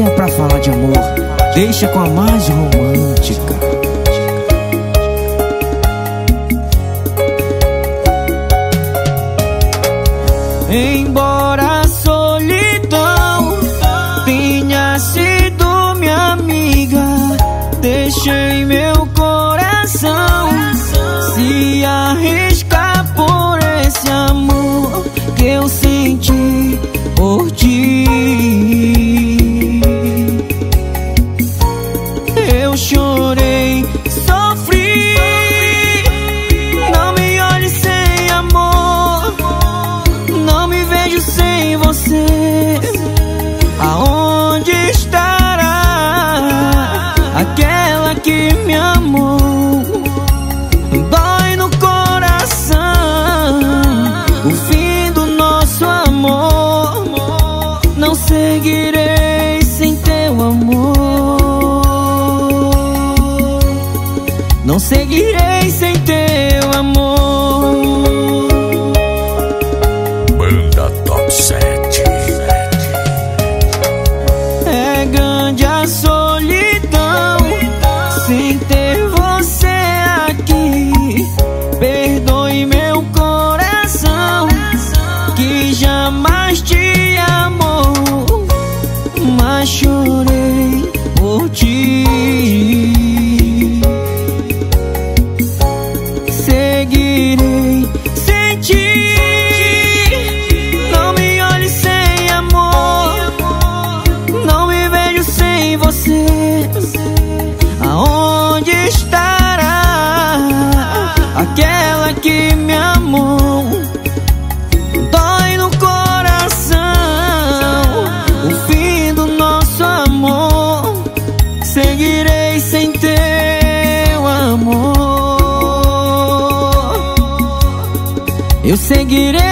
É pra falar de amor, deixa com a mais romântica. Embora a solidão tenha sido minha amiga, deixei meu coração se arriscar por esse amor Seguirei sem seguirei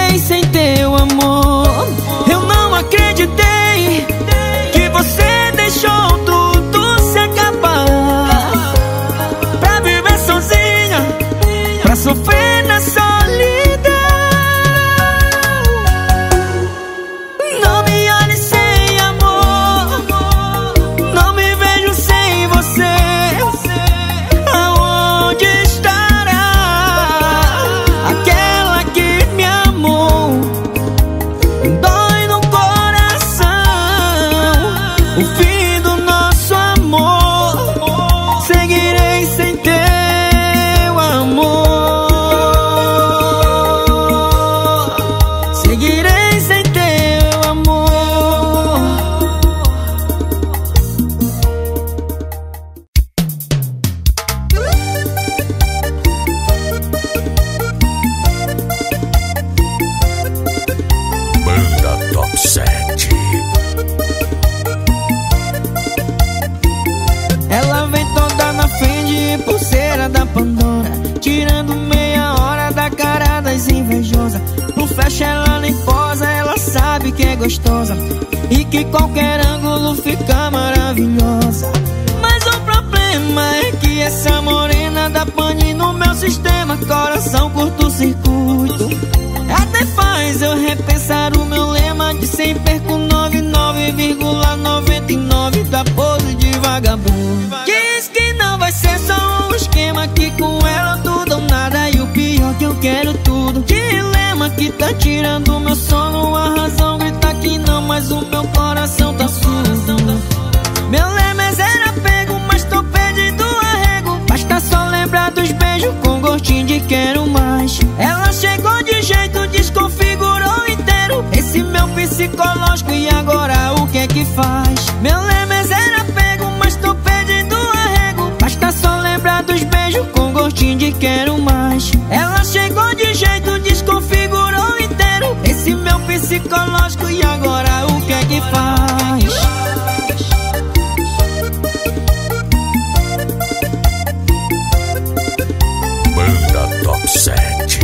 frente, pulseira da Pandora Tirando meia hora da cara das invejosas. No flash ela nem posa, ela sabe que é gostosa. E que qualquer ângulo fica maravilhosa. Mas o problema é que essa morena dá pane no meu sistema Coração curto-circuito até faz eu repensar o meu lema de 100 perco 99,99 da pose de vagabundo. Só um esquema que com ela tudo ou nada e o pior que eu quero tudo. Dilema que tá tirando meu sono, a razão grita que não, mas o meu coração tá surdo. Meu lema é zero apego, mas tô perdido arrego. Basta só lembrar dos beijos com gostinho de quero mais. Ela chegou de jeito, desconfigurou inteiro. Esse meu psicológico e agora o que é que faz? Meu lema de quero mais. Ela chegou de jeito, desconfigurou inteiro. Esse meu psicológico e agora o que é que faz? Banda Top 7.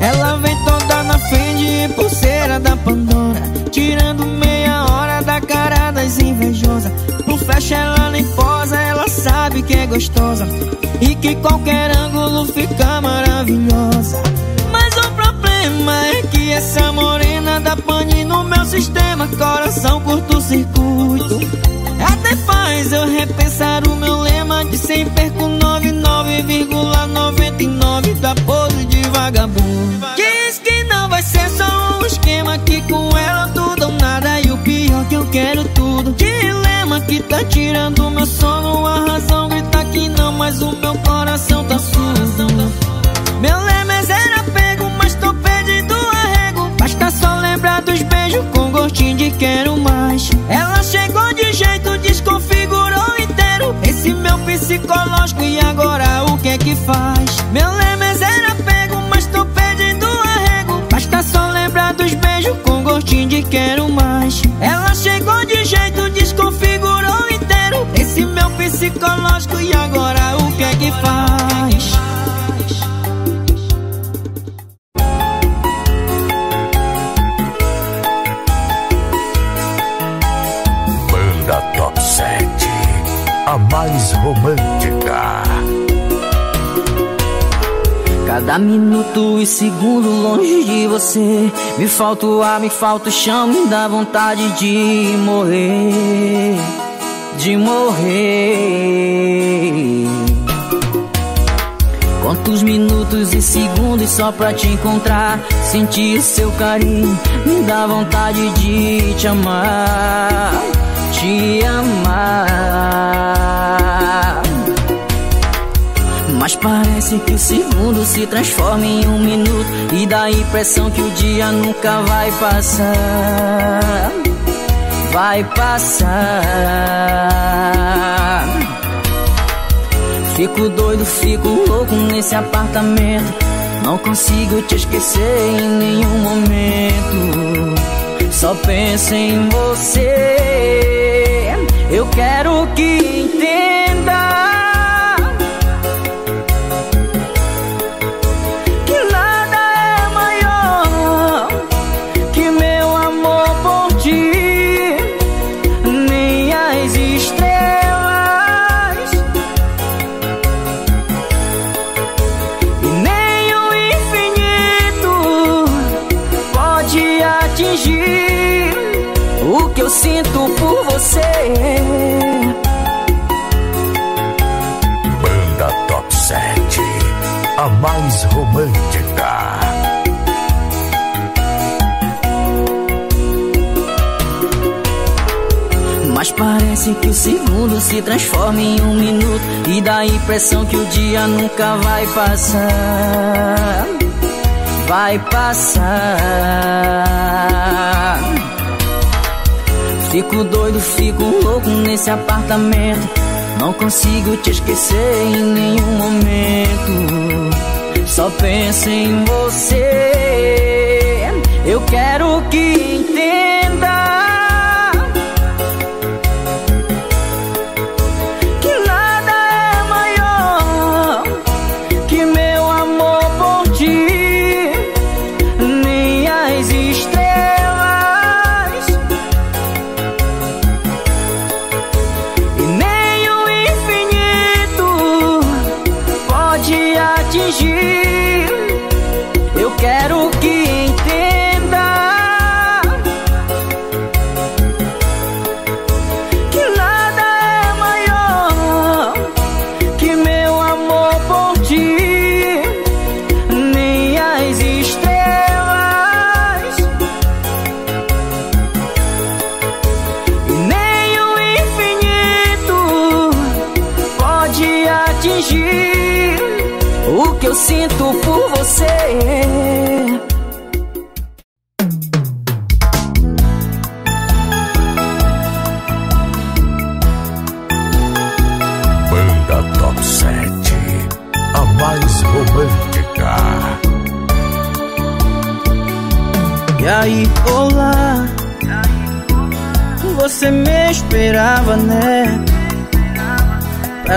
Ela vem toda na frente, pulseira da Pandora Tirando que é gostosa E que qualquer ângulo fica maravilhosa. Mas o problema é que essa morena dá pane coração curto-circuito Até faz eu repensar o meu lema De 100 perco 99,99 Da pose de vagabundo. Diz que não vai ser só um esquema Que com ela tudo ou nada E o pior que eu quero tudo. Dilema que tá tirando meu sono A razão grita que não Mas o meu coração tá surdo Meu lema é zero apego Mas tô perdido arrego. Basta só lembrar dos beijos Com gostinho de quero mais. Ela chegou de jeito Desconfigurou inteiro. Esse meu psicológico E agora o que é que faz? Meu lema é zero apego Mas tô perdido arrego. Basta só lembrar dos beijos Com gostinho de quero mais. Ela chegou de jeito psicológico E agora o que é que faz? Banda Top 7. A mais romântica. Cada minuto e segundo longe de você Me falta o ar, me falta o chão Me dá vontade de morrer De morrer. Quantos minutos e segundos só pra te encontrar? Sentir seu carinho Me dá vontade de te amar Te amar. Mas parece que o segundo se transforma em um minuto E dá a impressão que o dia nunca vai passar Vai passar. Fico doido, fico louco nesse apartamento. Não consigo te esquecer em nenhum momento. Só penso em você. Eu quero que Mas parece que o segundo se transforma em um minuto E dá a impressão que o dia nunca vai passar. Vai passar. Fico doido, fico louco nesse apartamento. Não consigo te esquecer em nenhum momento Só penso em você. Eu quero que entenda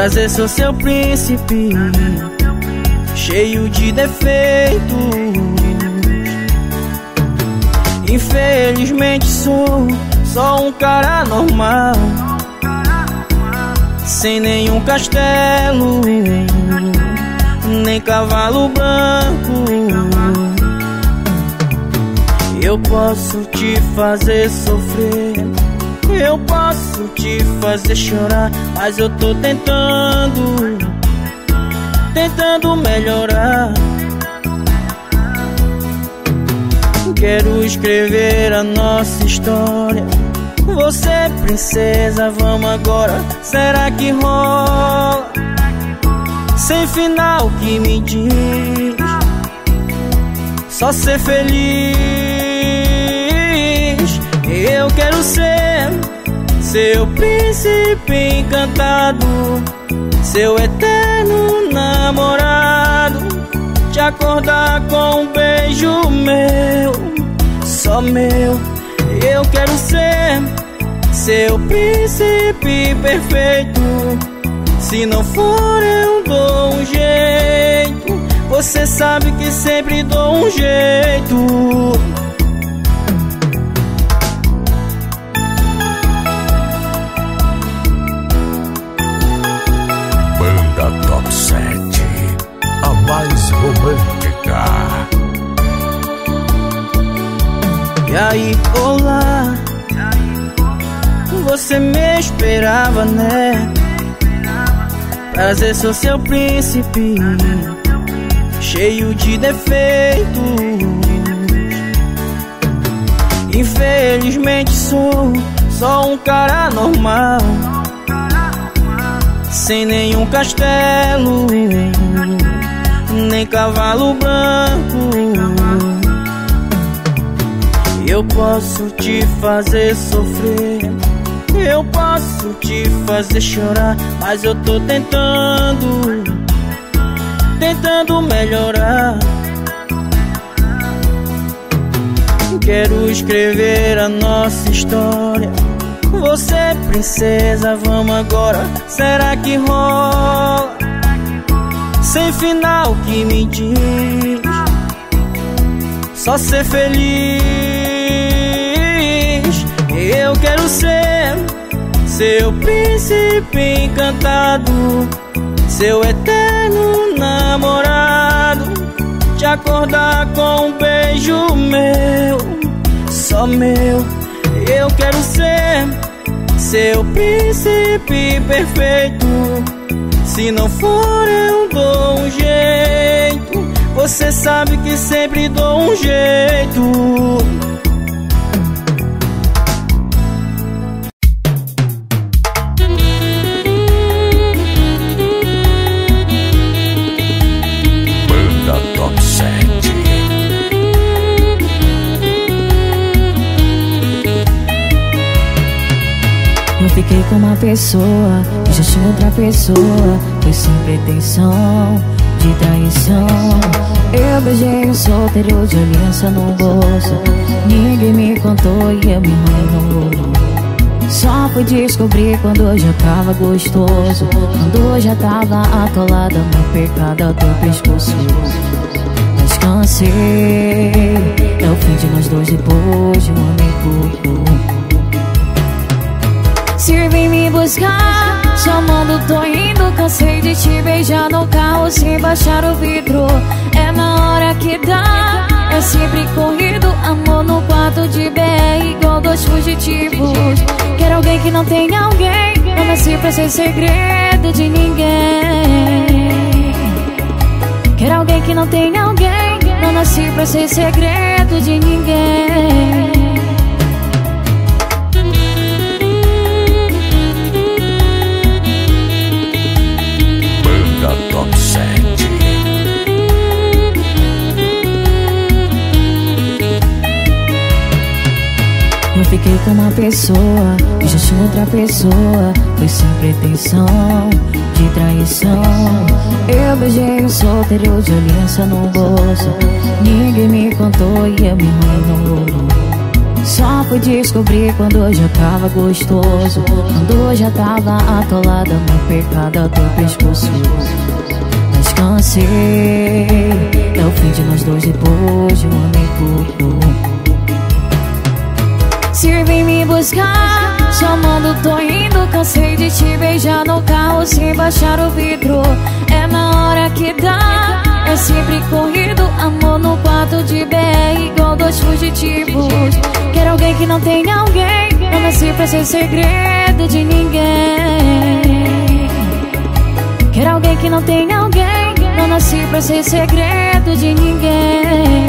Prazer, sou seu príncipe, cheio de defeitos. Infelizmente sou só um cara normal, sem nenhum castelo, nem cavalo branco. Eu posso te fazer sofrer, eu posso te fazer chorar, mas eu tô tentando, tentando melhorar. Quero escrever a nossa história. Você, princesa, vamos agora. Será que rola? Sem final que me diz. Só ser feliz. Eu quero ser seu príncipe encantado, seu eterno namorado te acordar com um beijo meu, só meu. Eu quero ser seu príncipe perfeito. Se não for, eu dou um jeito. Você sabe que sempre dou um jeito. Romântica. E aí, olá, você me esperava, né? Prazer, sou seu príncipe, cheio de defeitos. Infelizmente sou só um cara normal, sem nenhum castelo nem cavalo branco. Eu posso te fazer sofrer, eu posso te fazer chorar, mas eu tô tentando, tentando melhorar. Quero escrever a nossa história. Você, princesa, vamos agora. Será que rola? Sem final que me diz só ser feliz. Eu quero ser seu príncipe encantado, seu eterno namorado. Te acordar com um beijo meu, só meu. Eu quero ser seu príncipe perfeito. Se não for, eu dou um jeito. Você sabe que sempre dou um jeito. Fiquei com uma pessoa e já tinha outra pessoa. Foi sem pretensão de traição. Eu beijei um solteiro de aliança no bolso. Ninguém me contou e eu me enrolei Só fui descobrir quando já tava gostoso. Quando já tava atolada na percada do pescoço. Mas cansei, é o fim de nós dois depois de chamando, tô indo. Cansei de te beijar no carro sem baixar o vidro. É na hora que dá, é sempre corrido. Amor no quarto de BR, igual dois fugitivos. Quero alguém que não tenha alguém. Não nasci pra ser segredo de ninguém. Quero alguém que não tenha alguém. Não nasci pra ser segredo de ninguém. Fiquei com uma pessoa e já tinha outra pessoa. Foi sem pretensão de traição. Eu beijei um solteiro de aliança no bolso. Ninguém me contou e eu me enrolei. Só fui descobrir quando eu já tava gostoso. Quando já tava atolada na percada do pescoço. Mas cansei, é o fim de nós dois depois de um ano e pouco. Se vem me buscar, chamando, tô indo. Cansei de te beijar no carro sem baixar o vidro. É na hora que dá, é sempre corrido. Amor no quarto de BR, igual dois fugitivos. não tem alguém Não nasci pra ser segredo de ninguém Quero alguém que não tem alguém Não nasci pra ser segredo de ninguém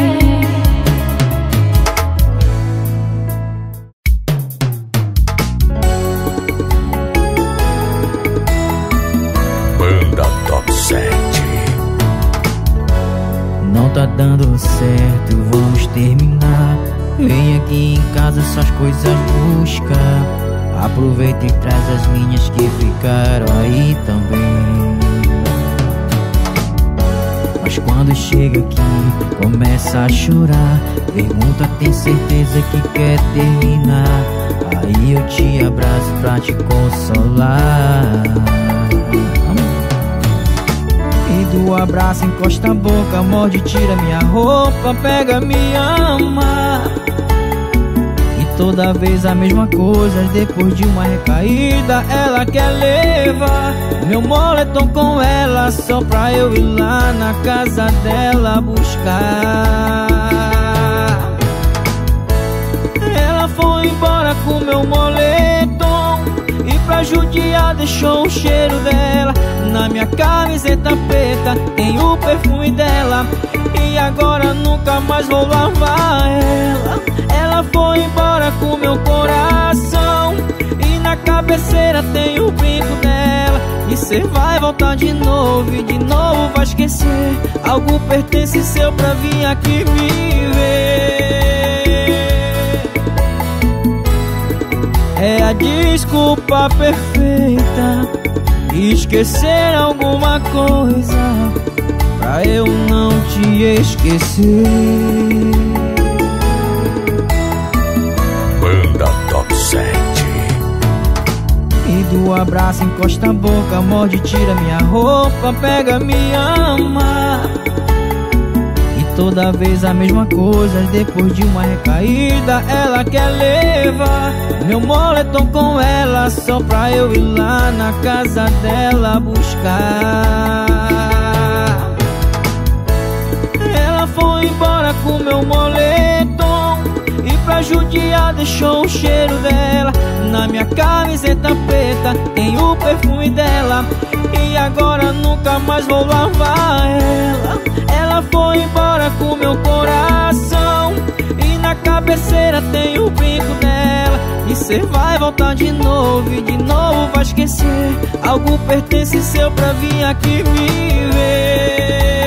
a chorar. Pergunta, tem certeza que quer terminar. Aí eu te abraço pra te consolar. Do abraço, encosta a boca, morde, tira minha roupa, pega, me ama. Toda vez a mesma coisa, depois de uma recaída, ela quer levar meu moletom com ela, só pra eu ir lá na casa dela buscar. Ela foi embora com meu moletom e pra judiar deixou o cheiro dela. Na minha camiseta preta tem o perfume dela E agora nunca mais vou lavar ela Foi embora com meu coração. E na cabeceira tem o brinco dela. E cê vai voltar de novo e de novo vai esquecer. Algo pertence seu pra vir aqui me ver É a desculpa perfeita. Esquecer alguma coisa Pra eu não te esquecer E do abraço encosta a boca Morde, tira minha roupa Pega, me ama. Toda vez a mesma coisa, depois de uma recaída Ela quer levar meu moletom com ela Só pra eu ir lá na casa dela buscar. Ela foi embora com meu moletom Pra judiar deixou o cheiro dela. Na minha camiseta preta tem o perfume dela. E agora nunca mais vou lavar ela. Ela foi embora com meu coração. E na cabeceira tem o brinco dela. E cê vai voltar de novo e de novo vai esquecer. Algo pertence seu pra vir aqui me ver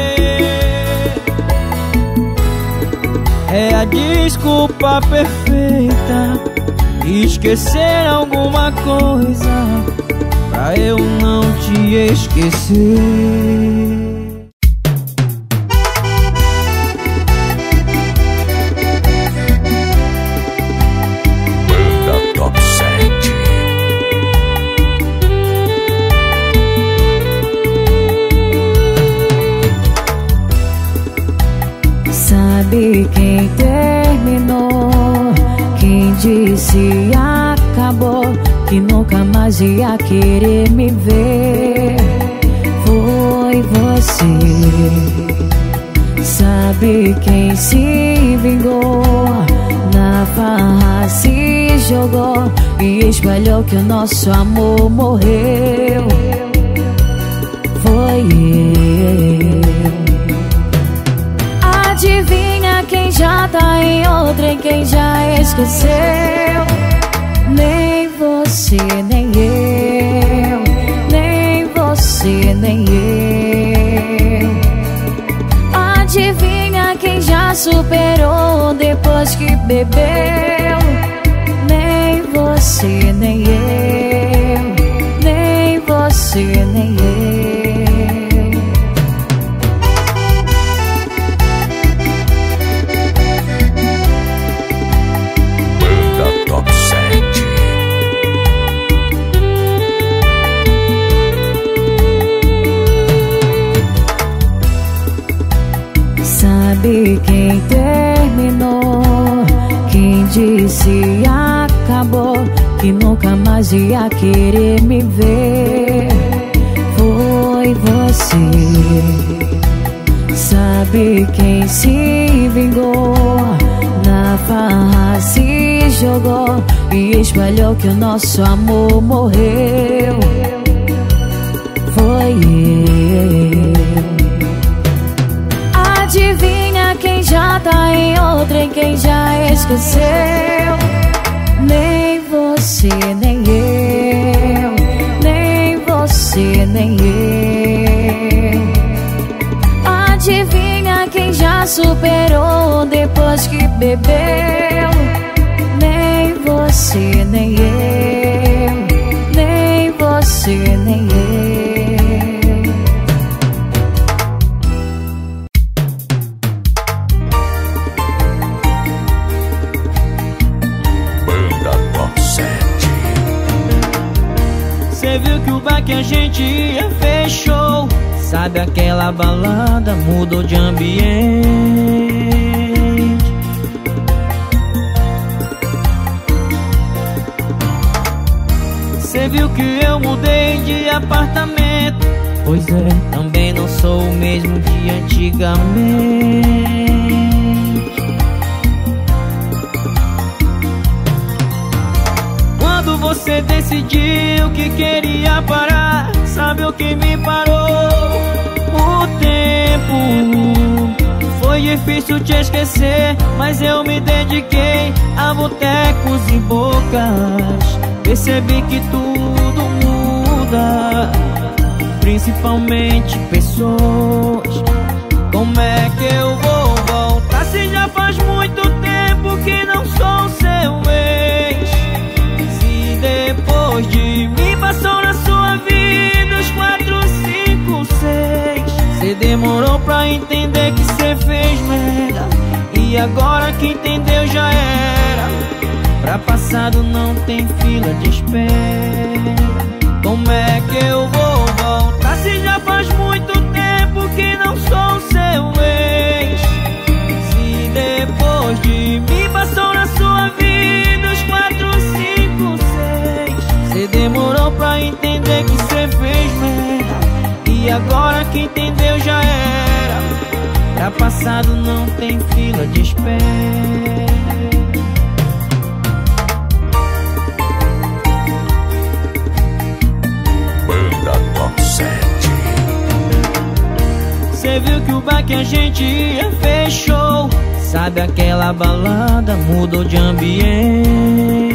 É a desculpa perfeita. Esquecer alguma coisa Pra eu não te esquecer nunca mais ia querer me ver. Foi você. Sabe quem se vingou? Na farra se jogou E espalhou que o nosso amor morreu. Foi eu. Adivinha quem já tá em outra e quem já esqueceu? Nem você, nem Adivinha quem já superou depois que bebeu? Nem você, nem eu. Nem você, nem eu nunca mais ia querer me ver Foi você Sabe quem se vingou Na farra se jogou e espalhou que o nosso amor morreu. Foi eu. Adivinha quem já tá em outra e quem já esqueceu? Nem você, superou depois que bebeu? Nem você, nem eu. Sabe aquela balada mudou de ambiente? Cê viu que eu mudei de apartamento? Pois é, também não sou o mesmo de antigamente você decidiu que queria parar, sabe o que me parou? O tempo. Foi difícil te esquecer, mas eu me dediquei a botecos e bocas. Percebi que tudo muda, principalmente pessoas. Como é que eu vou voltar se já faz muito tempo que não sou seu ex? Demorou pra entender que cê fez merda. E agora que entendeu já era. Pra passado não tem fila de espera. Como é que eu vou voltar se já faz muito tempo que não sou seu ex? Se depois de mim passou na sua vida os quatro, cinco, seis. Cê demorou pra entender que cê fez merda E agora que entendeu já era. Pra passado não tem fila de espera. Banda Top 7. Cê viu que o bar que a gente ia fechou? Sabe aquela balada mudou de ambiente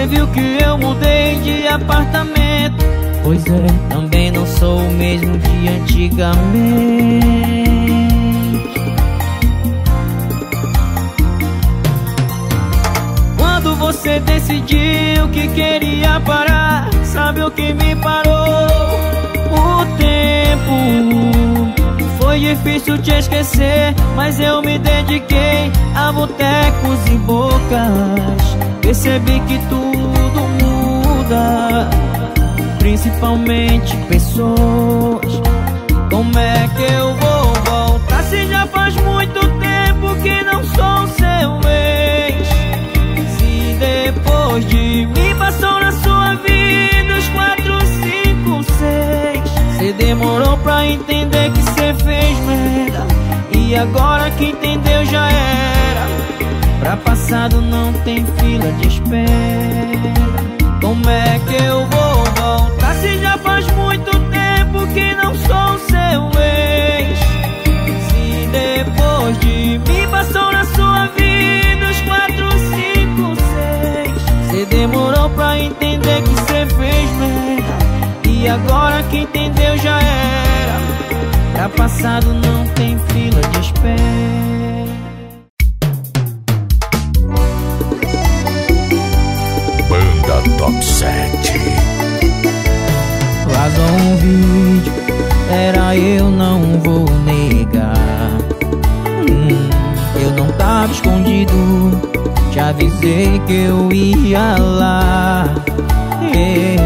Cê viu que eu mudei de apartamento Pois é, também não sou o mesmo de antigamente Quando você decidiu que queria parar, sabe o que me parou? O tempo. Foi difícil te esquecer, mas eu me dediquei a botecos e bocas. Percebi que tudo muda, principalmente pessoas. Como é que eu vou voltar se já faz muito tempo que não sou seu ex? Se depois de mim passou na sua vida os quatro, cinco, seis Cê demorou pra entender que cê fez merda E agora que entendeu já era Pra passado não tem fila de espera Como é que eu vou voltar se já faz muito tempo que não sou seu ex? Se depois de mim passou na sua vida os quatro, cinco, seis. Cê demorou pra entender que cê fez merda. E agora que entendeu já era. Pra passado não tem fila de espera Top 7. Vazou um vídeo, era eu, não vou negar. Hum, eu não tava escondido, te avisei que eu ia lá. É.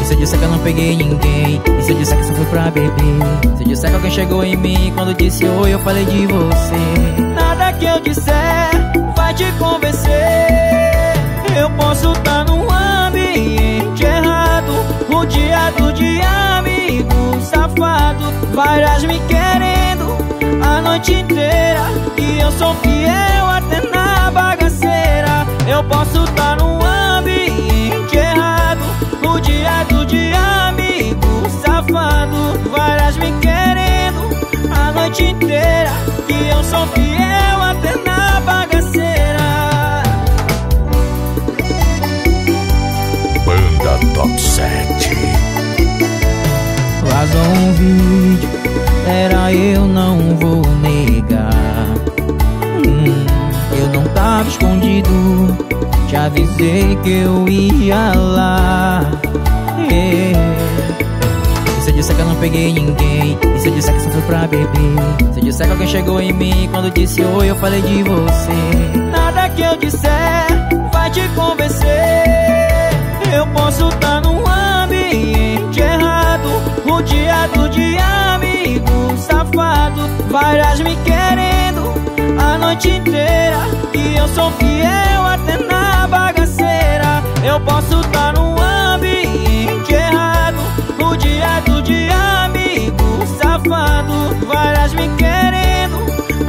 E se eu disser que eu não peguei ninguém? E se eu disser que só fui pra beber? Se eu disser que alguém chegou em mim quando disse oi, eu falei de você. Nada que eu disser vai te convencer. Eu posso Várias me querendo a noite inteira. E eu sou fiel até na bagaceira. Eu posso estar tá num ambiente errado. No do dia amigo safado. Várias me querendo a noite inteira. E eu sou fiel até na bagaceira. Banda Top 7 Vazou um vídeo, era eu, não vou negar. Hum, Eu não tava escondido, te avisei que eu ia lá. É. E se disser que eu não peguei ninguém? E se disser que só foi pra beber? Se disser que alguém chegou em mim? Quando disse oi eu falei de você. Nada que eu disser vai te convencer. Eu posso estar tá num ambiente o dia do dia, amigo safado. Várias me querendo a noite inteira. E eu sou fiel até na bagaceira. Eu posso estar no ambiente errado. O dia do dia, amigo safado. Várias me querendo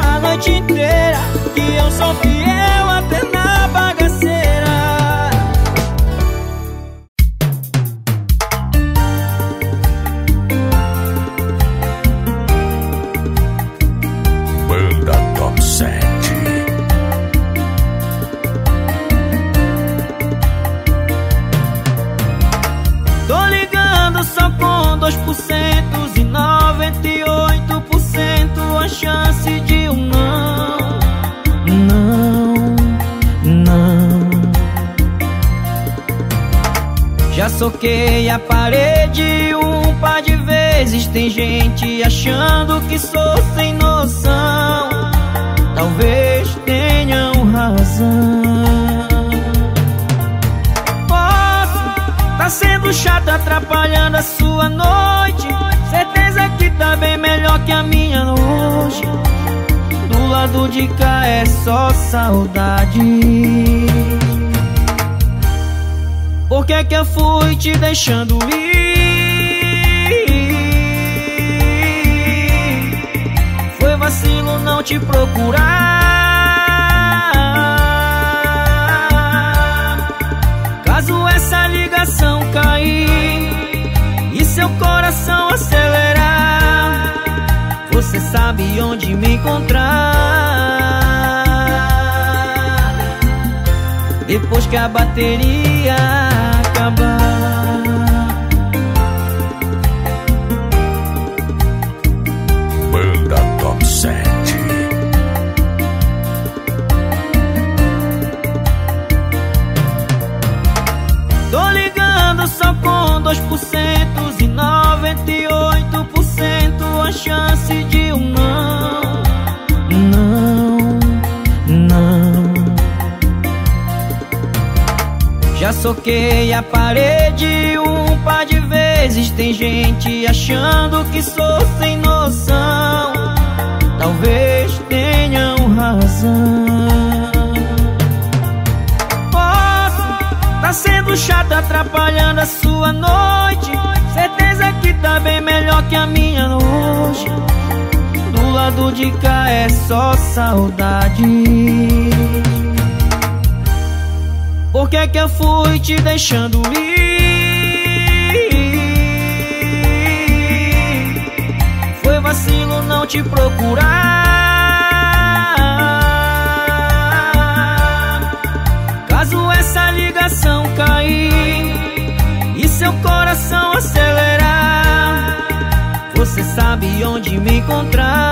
a noite inteira. E eu sou fiel até soquei a parede um par de vezes Tem gente achando que sou sem noção. Talvez tenham razão. Posso tá sendo chato atrapalhando a sua noite. Certeza que tá bem melhor que a minha hoje Do lado de cá é só saudade por que que eu fui te deixando ir? Foi vacilo não te procurar Caso essa ligação cair E seu coração acelerar Você sabe onde me encontrar Depois que a bateria 92% e 98% a chance de um não Não, não Já soquei a parede um par de vezes Tem gente achando que sou sem noção. Talvez tenham razão. Posso tá sendo chato atrapalhando a sua noite. Certeza que tá bem melhor que a minha hoje. Do lado de cá é só saudade. Por que que eu fui te deixando ir? Foi vacilo não te procurar. Caso essa ligação cair seu coração acelerar Você sabe onde me encontrar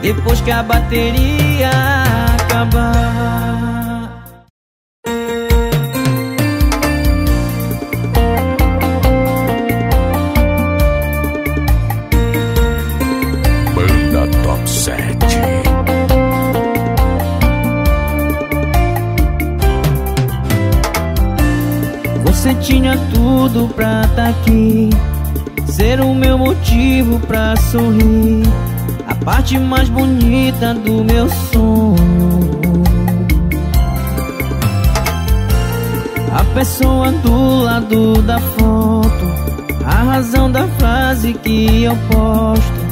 depois que a bateria acabar. Tudo pra tá aqui, ser o meu motivo pra sorrir parte mais bonita do meu sonho. A pessoa do lado da foto, a razão da frase que eu posto.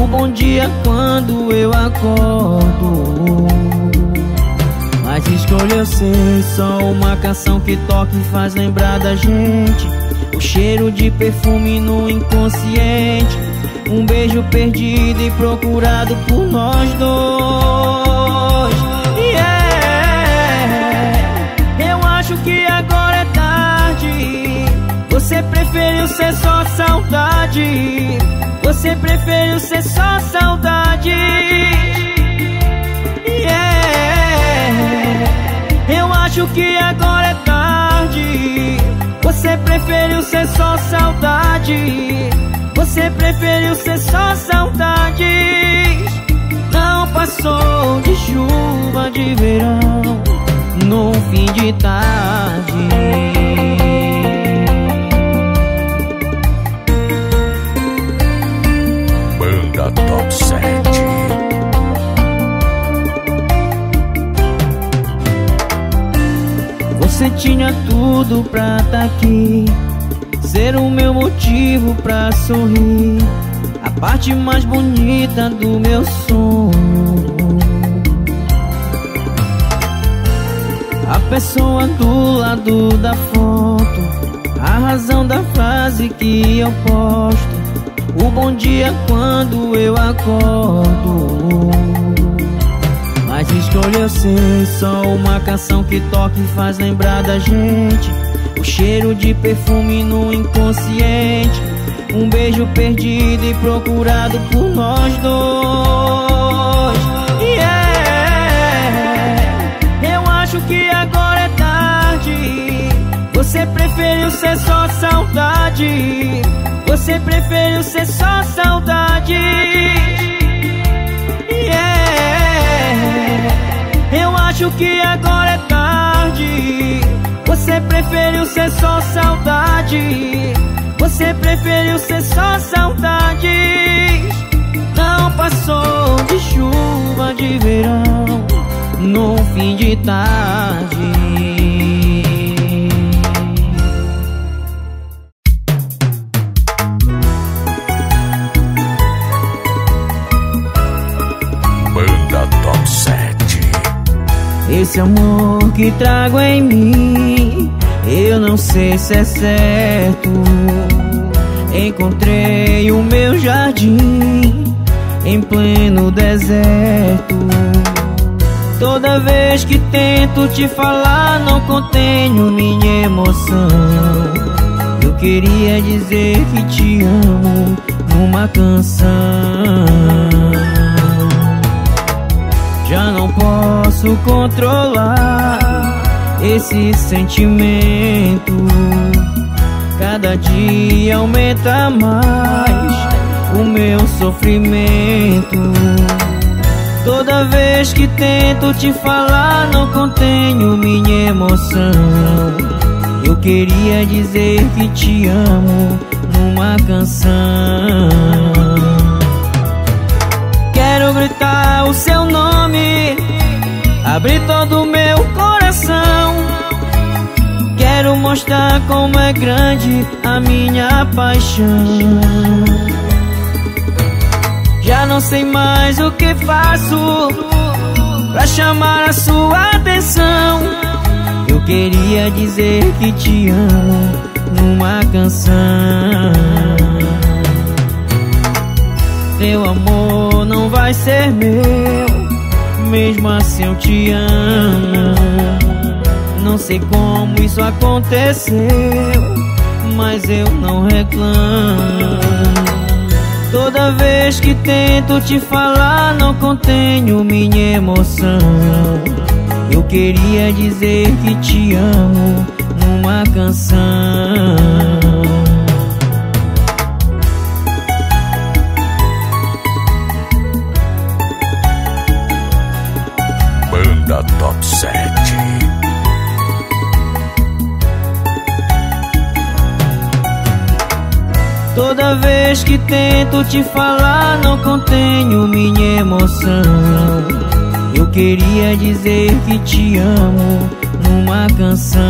O bom dia quando eu acordo. Escolheu ser só uma canção que toca e faz lembrar da gente. O cheiro de perfume no inconsciente. Um beijo perdido e procurado por nós dois. Yeah. Eu acho que agora é tarde. Você preferiu ser só saudade. Você preferiu ser só saudade. Acho que agora é tarde. Você preferiu ser só saudade. Você preferiu ser só saudade. Não passou de chuva de verão no fim de tarde. Você tinha tudo pra tá aqui, ser o meu motivo pra sorrir, a parte mais bonita do meu sonho. A pessoa do lado da foto, a razão da frase que eu posto. O bom dia quando eu acordo Mas escolheu ser só uma canção que toca e faz lembrar da gente. O cheiro de perfume no inconsciente. Um beijo perdido e procurado por nós dois. Yeah. Eu acho que agora é tarde. Você preferiu ser só saudade. Você preferiu ser só saudade acho que agora é tarde. Você preferiu ser só saudade. Você preferiu ser só saudade. Não passou de chuva de verão No fim de tarde Esse amor que trago em mim, eu não sei se é certo. Encontrei o meu jardim em pleno deserto. Toda vez que tento te falar, não contenho minha emoção. Eu queria dizer que te amo numa canção. Já não posso controlar esse sentimento. Cada dia aumenta mais o meu sofrimento. Toda vez que tento te falar, não contenho minha emoção. Eu queria dizer que te amo numa canção. Seu nome, abrir todo o meu coração. Quero mostrar como é grande a minha paixão. Já não sei mais o que faço pra chamar a sua atenção. Eu queria dizer que te amo numa canção. Teu amor não vai ser meu. Mesmo assim eu te amo. Não sei como isso aconteceu Mas eu não reclamo. Toda vez que tento te falar Não contenho minha emoção. Eu queria dizer que te amo Numa canção Cada vez que tento te falar, não contenho minha emoção. Eu queria dizer que te amo numa canção.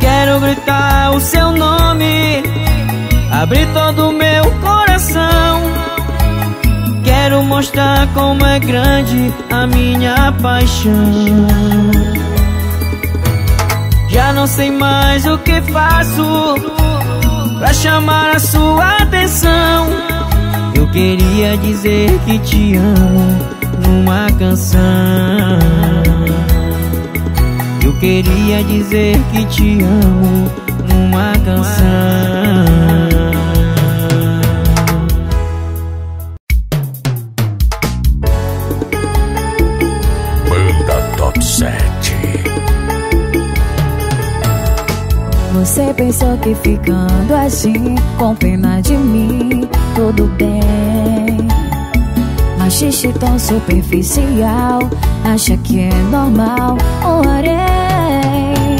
Quero gritar o seu nome, abrir todo o meu coração. Quero mostrar como é grande a minha paixão. Já não sei mais o que faço Pra chamar a sua atenção. Eu queria dizer que te amo numa canção. Eu queria dizer que te amo numa canção Você pensou que ficando assim, com pena de mim, tudo bem. Mas xixi tão superficial, acha que é normal, orei.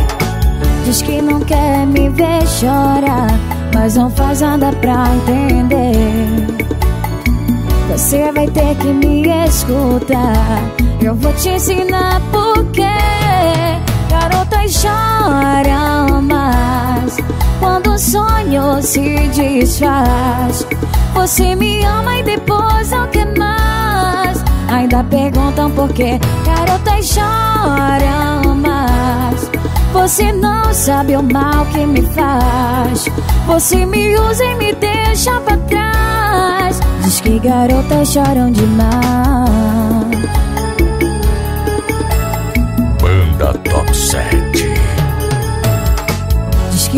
Diz que não quer me ver chorar, mas não faz nada pra entender. Você vai ter que me escutar, eu vou te ensinar porquê. Garotas choram mais Quando o sonho se desfaz Você me ama e depois não quer mais? Ainda perguntam por que Garotas choram mais Você não sabe o mal que me faz. Você me usa e me deixa pra trás. Diz que garotas choram demais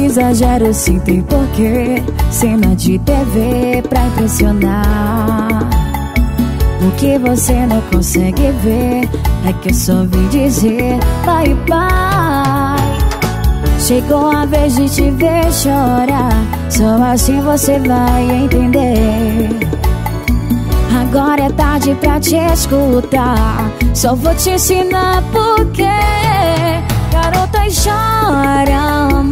exagero sim tem porquê. Cena de TV pra impressionar. O que você não consegue ver É que eu só vim dizer Pai, pai Chegou a vez de te ver chorar. Só assim você vai entender. Agora é tarde pra te escutar. Só vou te ensinar porquê Garotas choram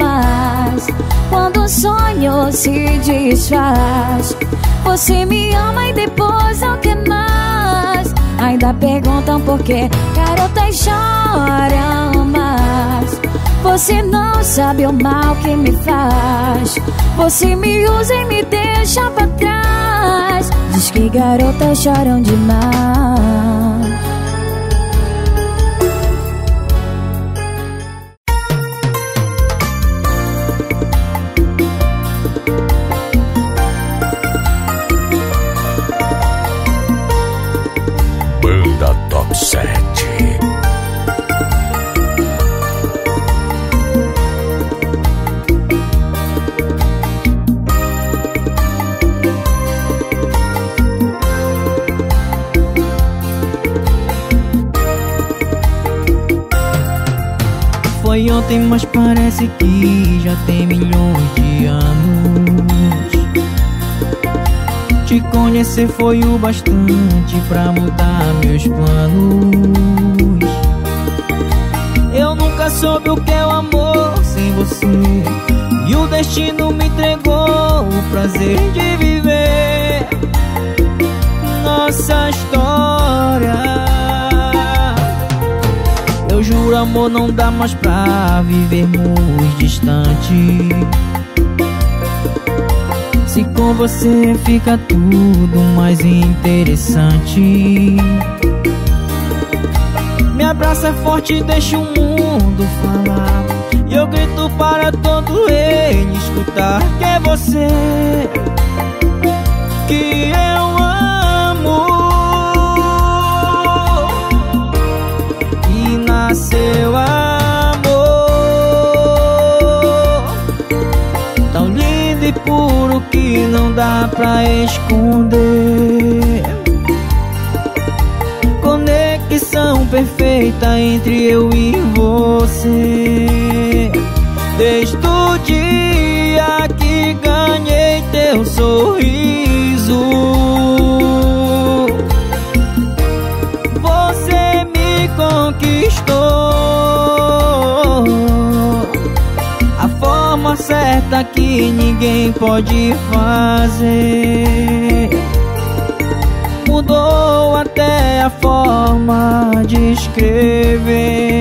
mais Quando o sonho se desfaz Você me ama e depois não quer mais? Ainda perguntam porquê Garotas choram mais. Você não sabe o mal que me faz. Você me usa e me deixa pra trás. Diz que garotas choram demais ontem, mas parece que já tem milhões de anos. Te conhecer foi o bastante pra mudar meus planos. Eu nunca soube o que é o amor sem você. E o destino me entregou o prazer de viver nossa história. Juro, amor, não dá mais pra vivermos distante. Se com você fica tudo mais interessante. Me abraça forte e deixa o mundo falar. E eu grito para todo ele escutar que é você que eu dá pra esconder. Conexão perfeita entre eu e você. Desde ninguém pode fazer. Mudou até a forma de escrever.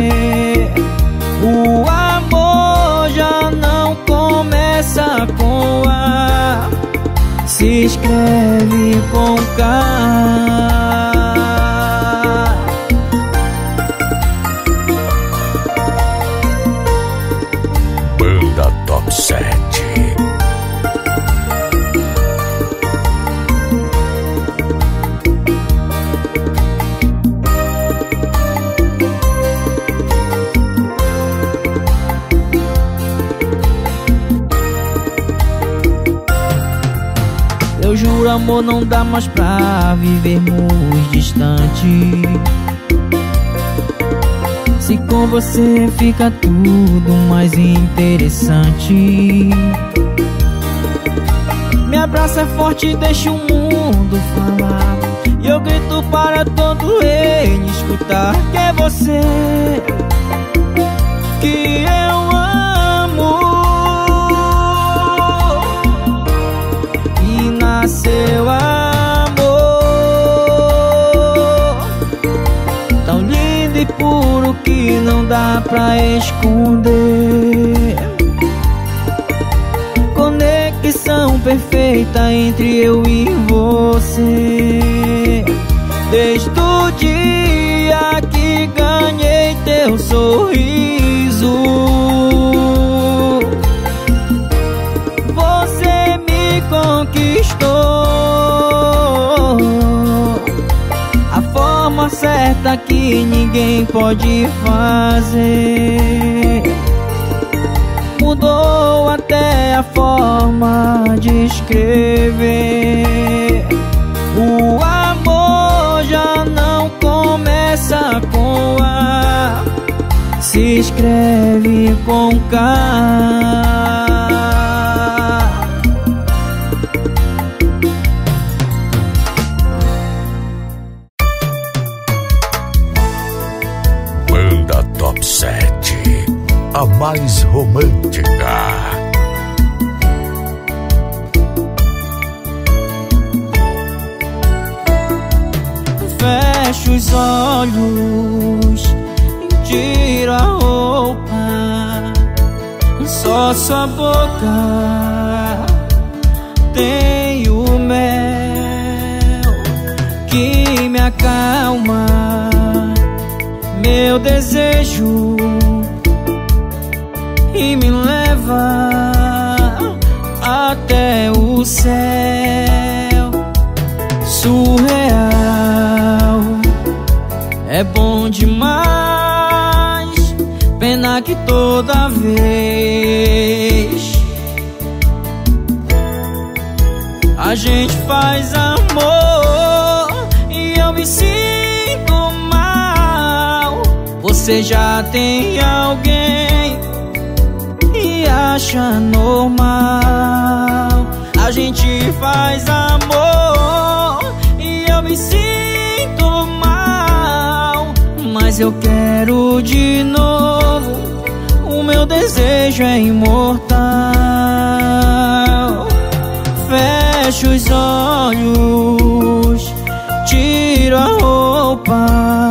O amor já não começa com a escreve com K. amor não dá mais pra vivermos distante. Se com você fica tudo mais interessante. Me abraça forte e deixa o mundo falar. E eu grito para todo ele escutar Que é você Que eu seu amor. Tão lindo e puro que não dá pra esconder. Conexão perfeita entre eu e você. Desde o dia que ganhei teu sorriso certa que ninguém pode fazer. Mudou até a forma de escrever. O amor já não começa com A. Se escreve com K mais romântica. Fecho os olhos, tiro a roupa, só sua boca tem o mel que me acalma, meu desejo e me leva até o céu surreal. É bom demais, pena que toda vez a gente faz amor e eu me sinto mal. Você já tem alguém acha normal. A gente faz amor e eu me sinto mal Mas eu quero de novo. O meu desejo é imortal. Fecho os olhos Tiro a roupa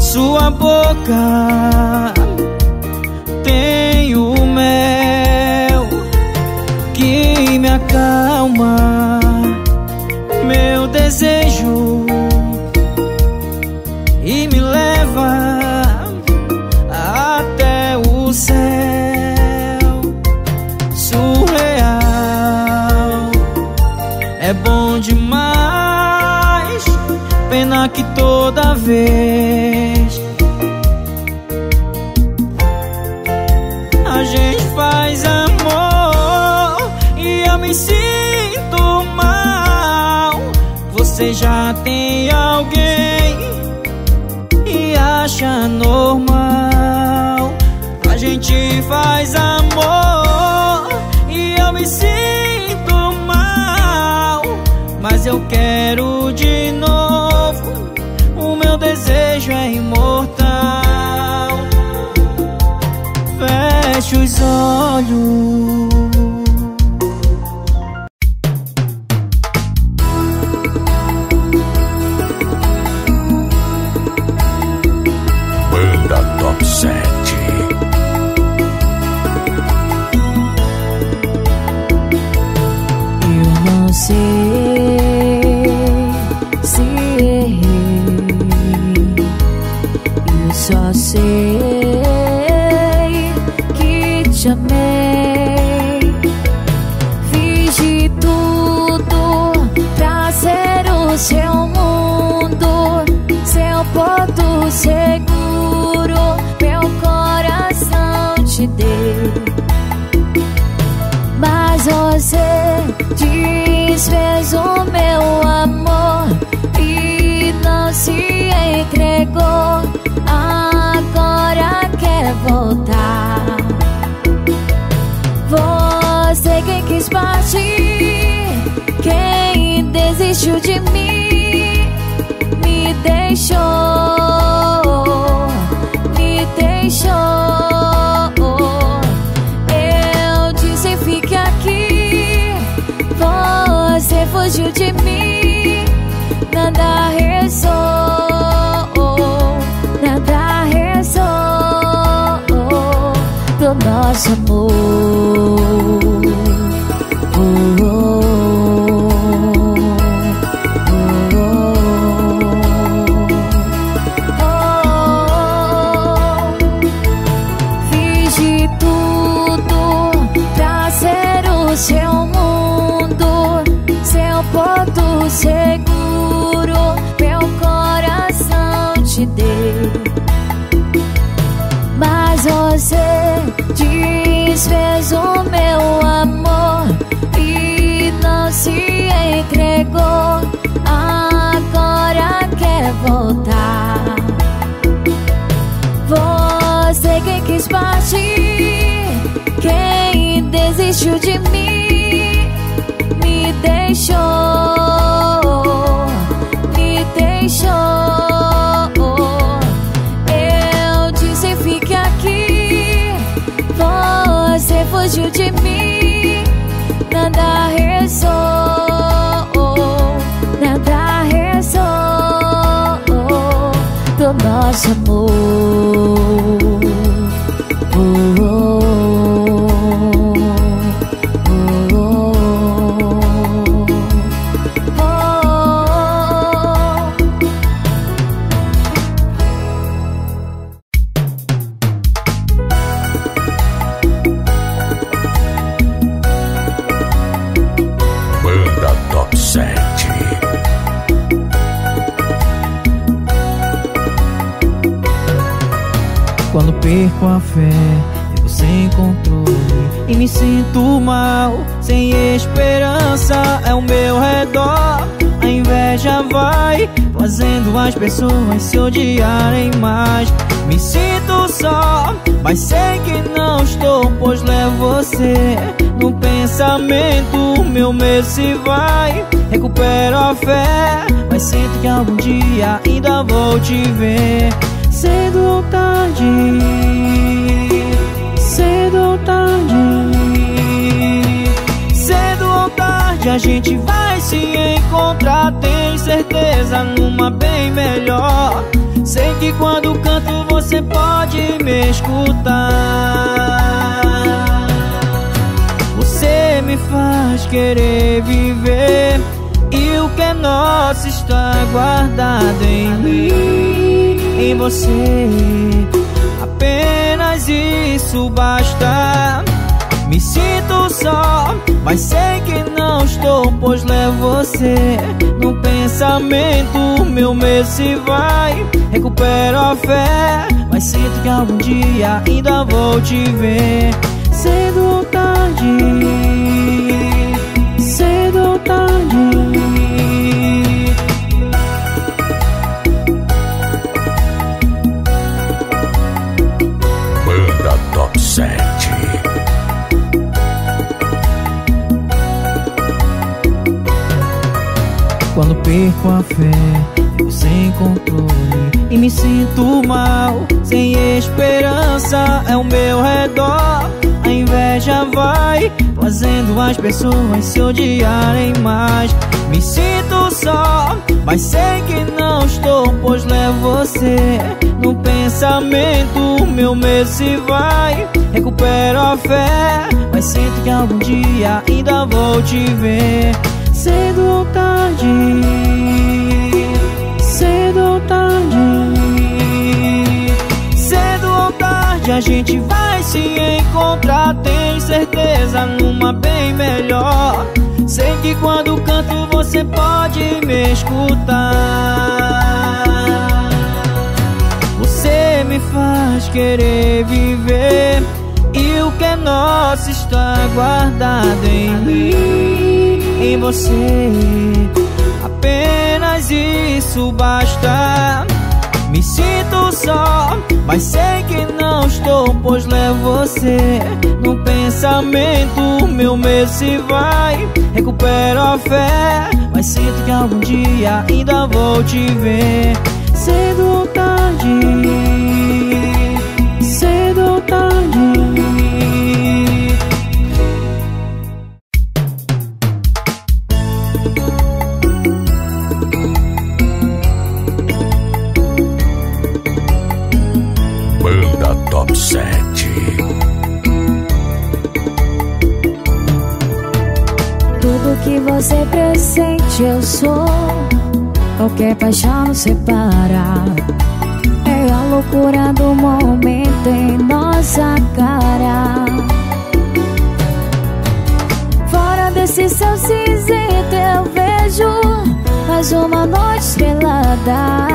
Sua boca bom demais, pena que toda vez a gente faz amor me sinto mal. Você já tem alguém e acha normal. A gente faz amor eu quero quis partir, quem desistiu de mim, me deixou, me deixou. fugiu de mim, nada do nosso amor. Desfez o meu amor e não se entregou. Agora quer voltar. Você quem quis partir, quem desistiu de mim, me deixou, me deixou. Nosso amor. Oh, oh, Medo se vai, recupero a fé, mas sinto que algum dia ainda vou te ver cedo ou tarde, cedo ou tarde, cedo ou tarde a gente vai se encontrar. Tem certeza numa bem melhor. Sei que quando canto você pode me escutar. Faz querer viver. E o que é nosso está guardado em mim em você. Apenas isso basta. Me sinto só, mas sei que não estou, pois levo você no pensamento. Meu medo se vai, recupero a fé, mas sinto que algum dia ainda vou te ver. Ou tarde, Quando perco a fé, fico sem controle e me sinto mal, sem esperança é o meu redor. A inveja vai fazendo as pessoas se odiarem mais. Me sinto só, mas sei que não estou, pois levo você no pensamento. Meu medo se vai, recupero a fé, mas sinto que algum dia ainda vou te ver. Cedo ou tarde, tarde a gente vai se encontrar. Tenho certeza numa bem melhor. Sei que quando canto você pode me escutar. Você me faz querer viver e o que é nosso está guardado em mim, em você. Apenas isso basta. Me sinto só, mas sei que não estou, pois levo você no pensamento. Meu medo se vai, recupero a fé, mas sinto que algum dia ainda vou te ver. Qualquer paixão nos separa. É a loucura do momento em nossa cara. Fora desse céu cinzento eu vejo Mais uma noite estrelada.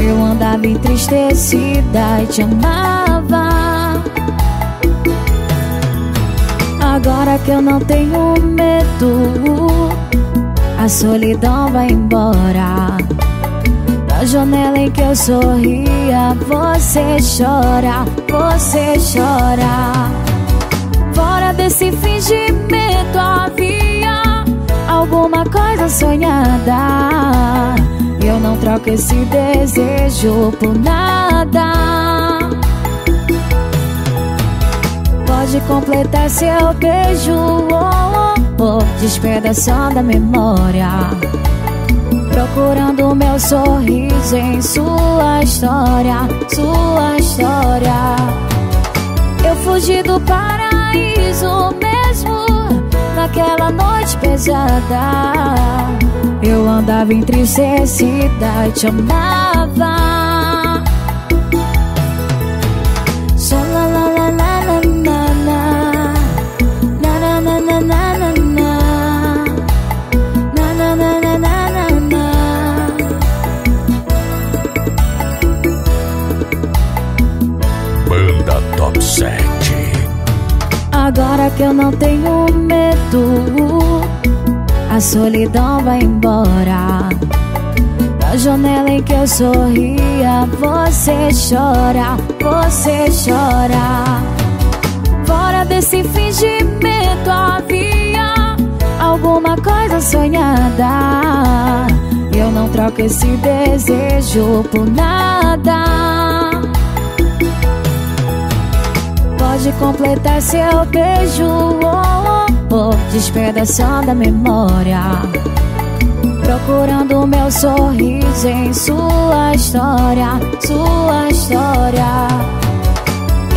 Eu andava entristecida e te amava. Agora que eu não tenho medo A solidão vai embora. Da janela em que eu sorria Você chora, você chora. Fora desse fingimento havia Alguma coisa sonhada. Eu não troco esse desejo por nada. Pode completar seu beijo oh, oh, oh, Despedaçando a memória. Procurando meu sorriso em sua história Sua história. Eu fugi do paraíso mesmo Naquela noite pesada. Eu andava entristecida e te amava Agora que eu não tenho medo A solidão vai embora. Da janela em que eu sorria Você chora, você chora. Fora desse fingimento havia Alguma coisa sonhada. Eu não troco esse desejo por nada pode completar seu beijo oh, oh, oh, Despedaçando a memória. Procurando meu sorriso em sua história Sua história.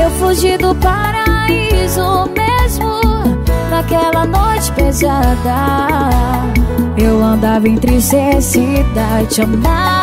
Eu fugi do paraíso mesmo Naquela noite pesada. Eu andava entristecida e te amava